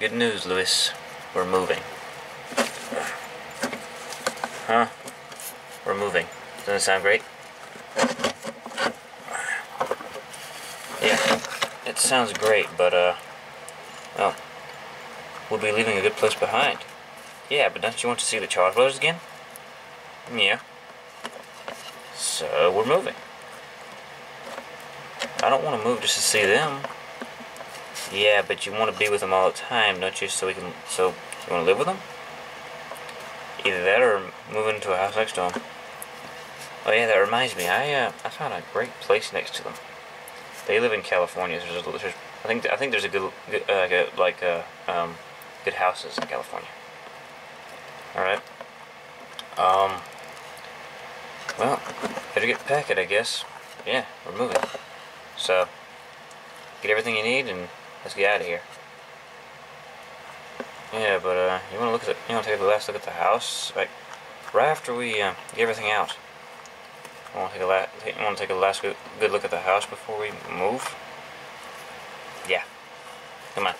Good news, Lewis. We're moving. Huh? We're moving. Doesn't it sound great? Yeah, it sounds great, but, uh, well, we'll be leaving a good place behind. Yeah, but don't you want to see the Brothers again? Yeah. So, we're moving. I don't want to move just to see them. Yeah, but you want to be with them all the time, don't you? So we can, so, you want to live with them? Either that or move into a house next to them. Oh yeah, that reminds me. I uh, I found a great place next to them. They live in California. There's, a, there's I think I think there's a good, good uh, good, like uh, um, good houses in California. All right. Um. Well, better get packing, I guess. Yeah, we're moving. So, get everything you need and let's get out of here. Yeah, but uh, you want to look at the, you want to take a last look at the house, like right after we uh, get everything out. You want to take a la you want to take a last good, good look at the house before we move? Yeah. Come on.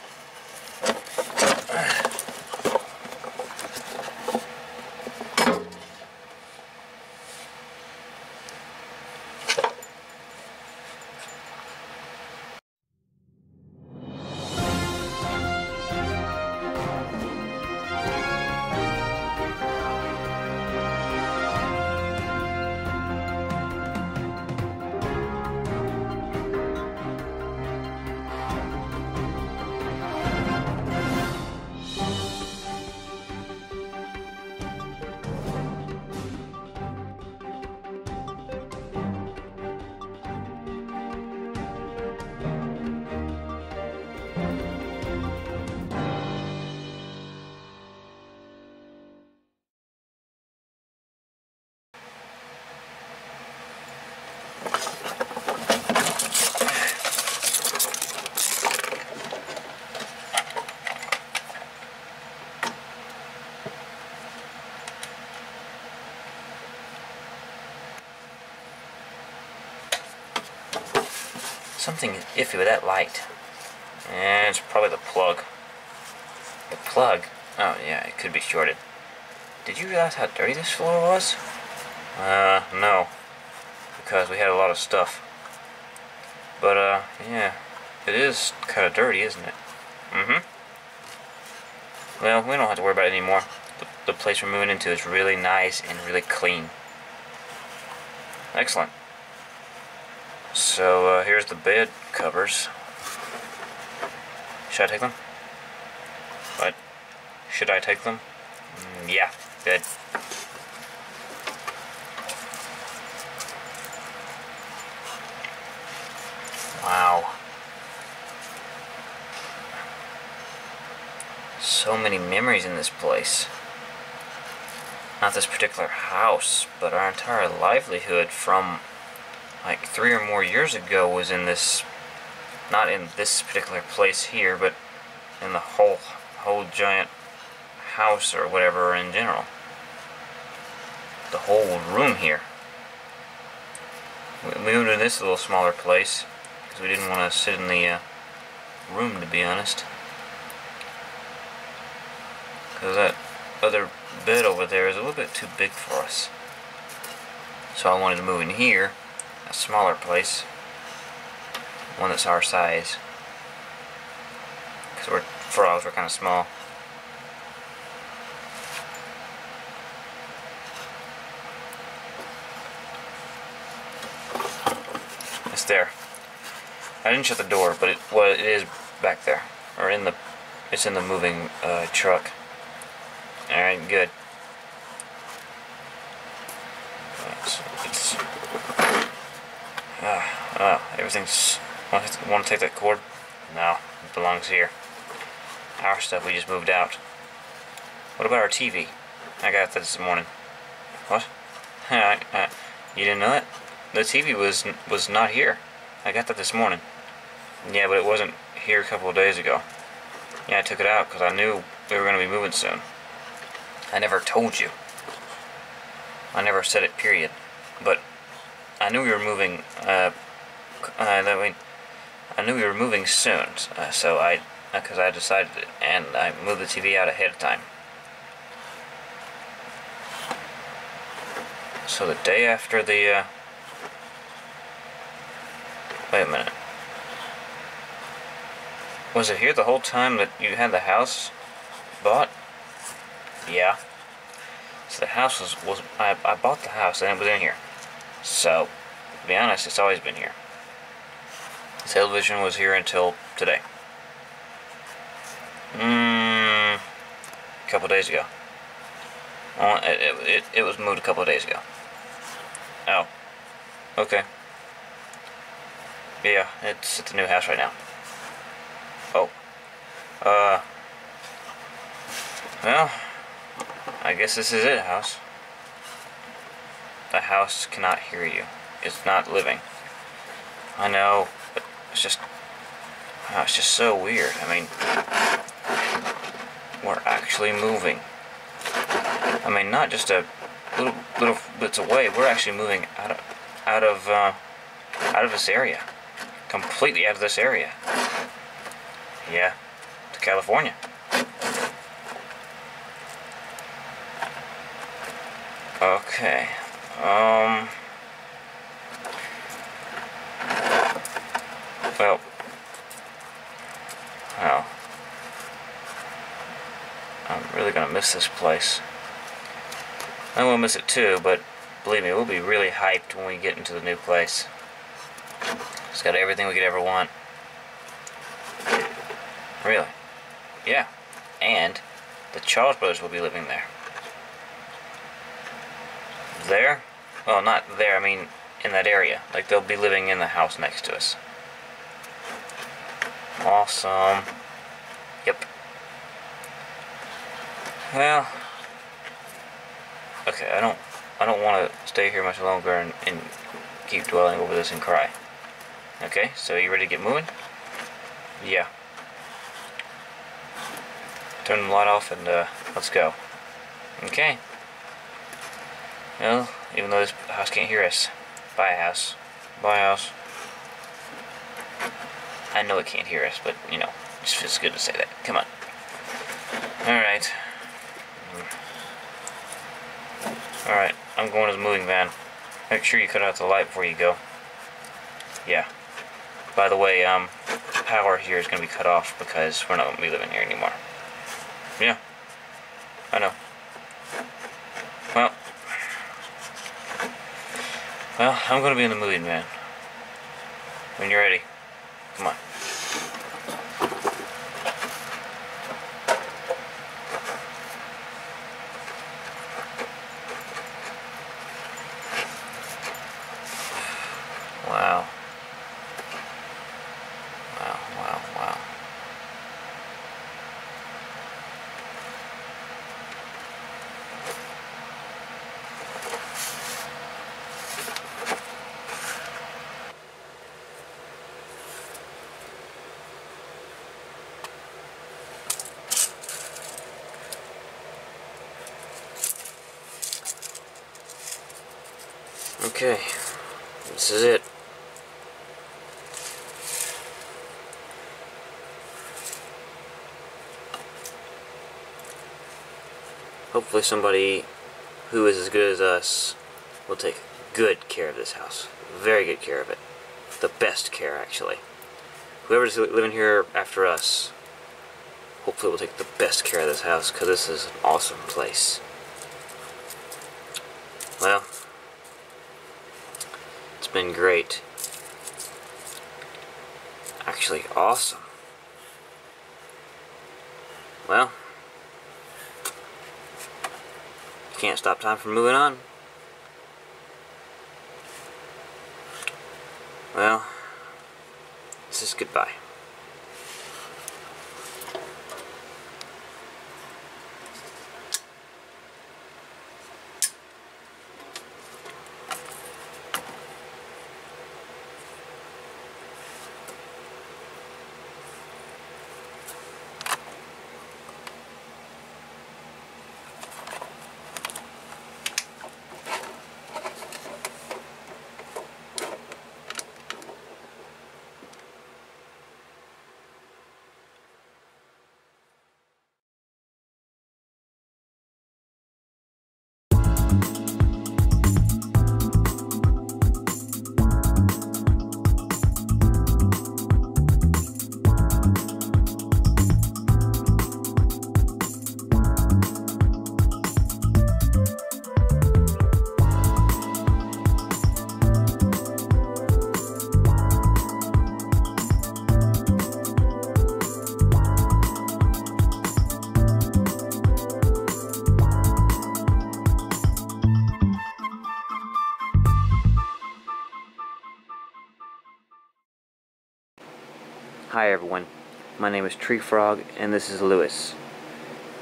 Something iffy with that light. And it's probably the plug. The plug? Oh yeah, it could be shorted. Did you realize how dirty this floor was? Uh, no. Because we had a lot of stuff. But, uh, yeah. It is kind of dirty, isn't it? Mm-hmm. Well, we don't have to worry about it anymore. The, the place we're moving into is really nice and really clean. Excellent. So uh, here's the bed covers. Should I take them? What? Should I take them? Mm, yeah, good. Wow. So many memories in this place. Not this particular house, but our entire livelihood from like three or more years ago was in this, not in this particular place here, but in the whole, whole giant house or whatever in general. The whole room here. We moved to this little smaller place because we didn't want to sit in the uh, room to be honest. Because that other bed over there is a little bit too big for us. So I wanted to move in here a smaller place. One that's our size. Because we're, for frogs, we're kind of small. It's there. I didn't shut the door, but it well, it is back there, or in the, it's in the moving uh, truck. All right, good. It's, it's Ah, everything's... Want to, want to take that cord? No, it belongs here. Our stuff, we just moved out. What about our TV? I got that this morning. What? You didn't know that? The TV was was not here. I got that this morning. Yeah, but it wasn't here a couple of days ago. Yeah, I took it out because I knew we were going to be moving soon. I never told you. I never said it, period. But I knew we were moving. Uh, uh, I mean, I knew we were moving soon, uh, so I because I decided it, and I moved the TV out ahead of time. So the day after the, uh, wait a minute. Was it here the whole time that you had the house bought? Yeah. So the house was, was I, I bought the house and it was in here. So, to be honest, it's always been here. Television was here until today. Mmm, a couple days ago. Well, it, it, it, it was moved a couple days ago. Oh, okay. Yeah, it's at the new house right now. Oh. Uh. Well, I guess this is it, house. The house cannot hear you. It's not living. I know, but it's just... Oh, it's just so weird. I mean... We're actually moving. I mean, not just a little, little bits away. We're actually moving out of, out of, uh, out of this area. Completely out of this area. Yeah, to California. Okay. Um. Well. Well. I'm really gonna miss this place. I will miss it too, but believe me, we'll be really hyped when we get into the new place. It's got everything we could ever want. Really? Yeah. And the Charles brothers will be living there. There? Well, not there, I mean in that area. Like they'll be living in the house next to us. Awesome. Yep. Well, okay, I don't I don't want to stay here much longer and, and keep dwelling over this and cry. Okay, so you ready to get moving? Yeah. Turn the light off and uh, let's go. Okay. Well, even though this house can't hear us. Bye, house. Bye, house. I know it can't hear us, but, you know, it just feels good to say that. Come on. Alright. Alright, I'm going to the moving van. Make sure you cut out the light before you go. Yeah. By the way, um, power here is going to be cut off because we're not going to be living here anymore. Yeah. I know. Well, I'm going to be in the moving man. When you're ready. Come on. Okay, this is it. Hopefully somebody who is as good as us will take good care of this house. Very good care of it. The best care, actually. Whoever's living here after us, hopefully will take the best care of this house, because this is an awesome place. Well, been great. Actually, awesome. Well, can't stop time from moving on. Well, this is goodbye. Hi everyone, my name is Tree Frog and this is Lewis.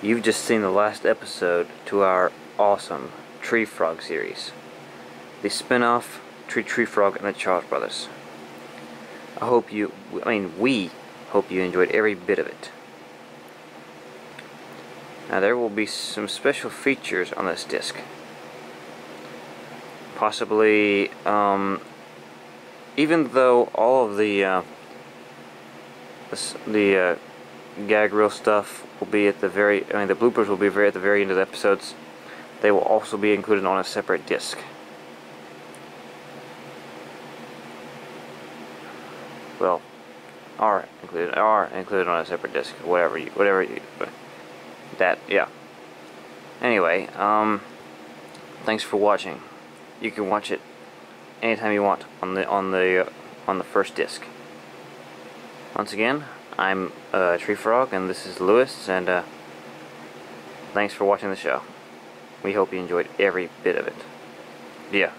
You've just seen the last episode to our awesome Tree Frog series. The spin-off Tree Tree Frog and the Charles Brothers. I hope you, I mean we hope you enjoyed every bit of it. Now there will be some special features on this disc. Possibly, um, even though all of the uh, the uh, gag reel stuff will be at the very, I mean the bloopers will be very at the very end of the episodes. They will also be included on a separate disc. Well, are included are included on a separate disc. Whatever you, whatever you, that yeah. Anyway, um, thanks for watching. You can watch it anytime you want on the on the uh, on the first disc. Once again, I'm uh, Tree Frog, and this is Lewis, and uh, thanks for watching the show. We hope you enjoyed every bit of it. Yeah.